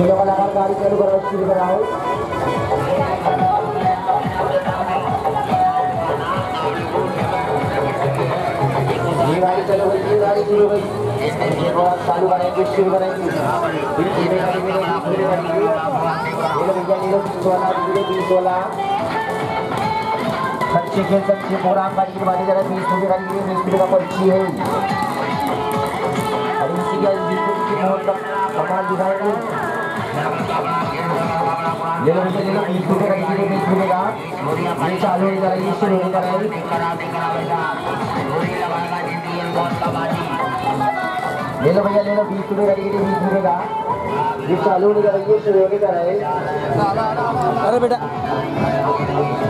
सुनो कलाकार गाड़ी चालू करो स्पीड कराओ। ये गाड़ी चलो भाई ये गाड़ी शुरू भाई। ये बात चालू करेंगे, शुरू करेंगे। फिर गाड़ी में धीरे गाड़ी भैया ये बीस वाला धीरे बीस वाला बच्चे के बच्चे मोराम गाड़ी की बात करें बीस रुपये गाड़ी की बीस रुपये का पर्ची है। अब इसी का बीस रुपये की मोहर का ले लोग से ये लोग बीस रुपये का ये बीस रुपये का ये चालू हो जाएगा ये शुरू हो जाएगा ले लो भैया ले लो बीस रुपये का टिकट बीस रुपये का ये चालू नहीं करेंगे शुरू होने का है अरे बेटा।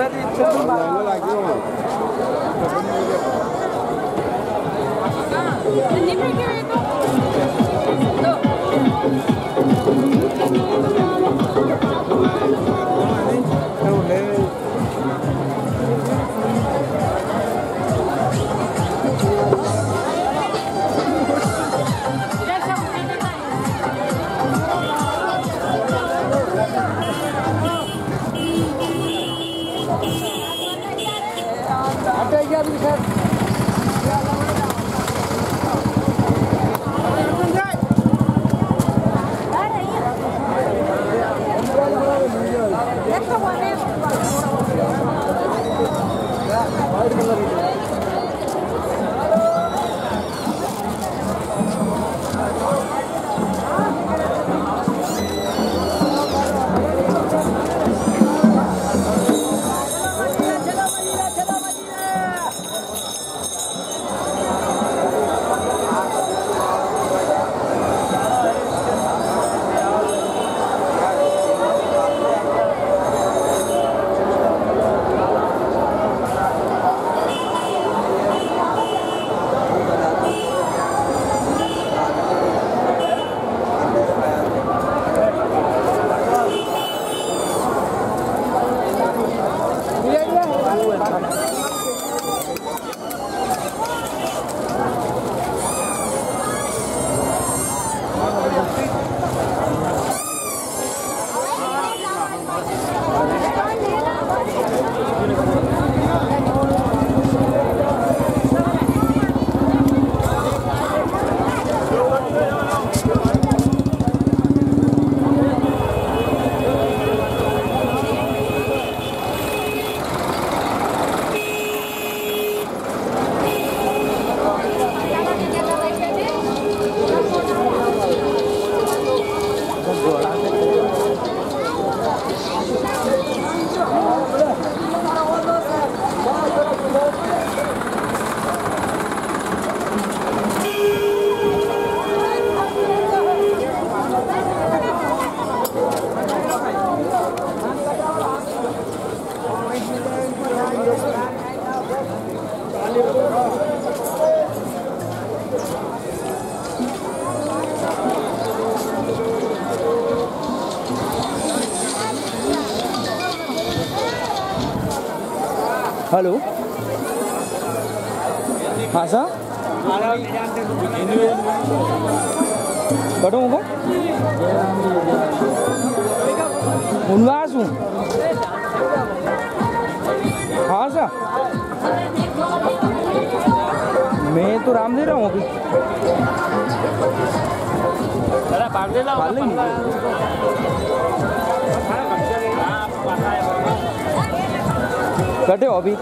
Did you bring your bisa hello. हाँ सा कटो को उनवास हूँ। हाँ सा मैं तो राम दे रहा हूँ अभी। कटे हो अभी।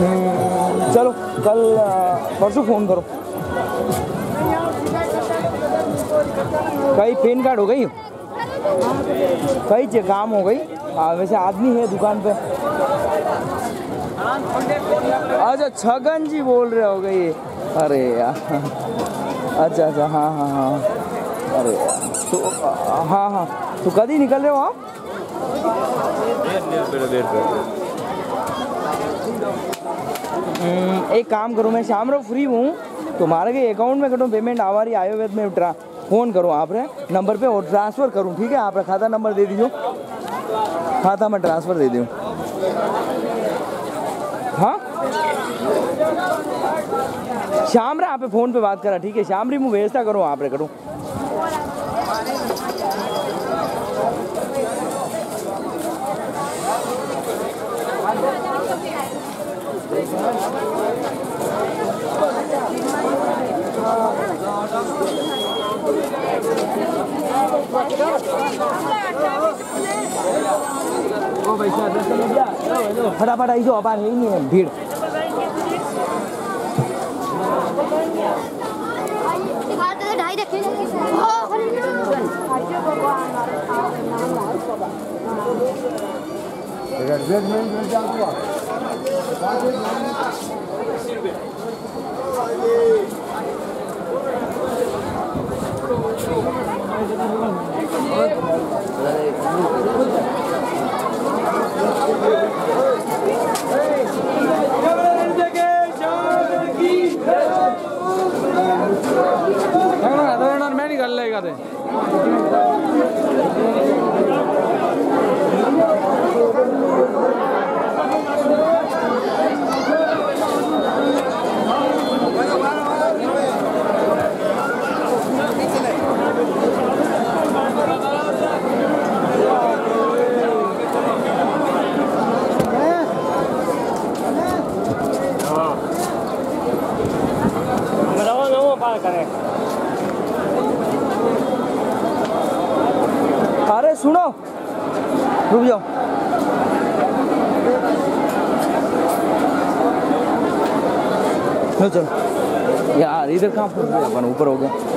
हम्म, चलो कल परसों फ़ोन करो। कई पेन कार्ड हो गई? कहीं चे काम हो गई? हाँ वैसे आदमी है दुकान पे। अच्छा छगन जी बोल रहे हो गई। अरे यार अच्छा अच्छा हाँ हाँ हाँ। अरे तो हाँ हाँ तो कभी निकल रहे हो आप? एक काम करो, मैं शाम रो फ्री हूँ तुम्हारे के अकाउंट में कटो पेमेंट आवारी आयुर्वेद में ट्रा फ़ोन करो, आप नंबर पे और ट्रांसफ़र करूँ, ठीक है? आप खाता नंबर दे दीजिए खाता में ट्रांसफ़र दे दूँ हाँ? शाम रे, आप फ़ोन पे बात करा, ठीक है? शाम री मुँह भेजता करूँ, आप रे करूँ फटाफट आई जो है नहीं है भीड़। दिखाते थे ढाई रखे मैं निकल लेगा थे अरे सुनो रुक जाओ चलो यार इधर कहाँ फंस अपन ऊपर हो गया